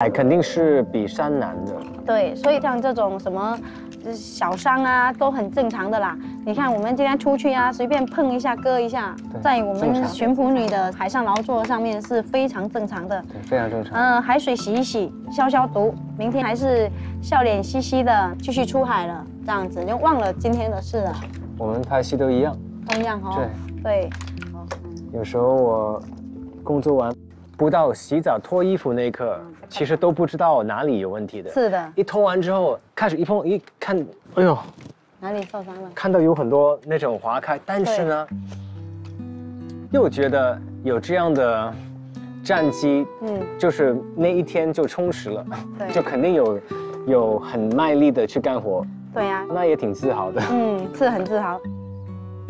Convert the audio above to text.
海肯定是比山难的。对，所以像这种什么呃小伤啊，都很正常的啦。你看我们今天出去啊，随便碰一下、割一下，在我们巡捕女的海上劳作上面是非常正常的。对，非常正常。嗯，海水洗一洗，消消毒，明天还是笑脸嘻嘻的继续出海了，这样子就忘了今天的事了，我们拍戏都一样。都一样哦。对，对，有时候我工作完，不到洗澡脱衣服那一刻，其实都不知道哪里有问题的。是的，一脱完之后，开始一碰一看，哎呦，哪里受伤了？看到有很多那种划开，但是呢，又觉得有这样的战绩，嗯，就是那一天就充实了，对就肯定有有很卖力的去干活，对呀、那也挺自豪的。嗯，是很自豪。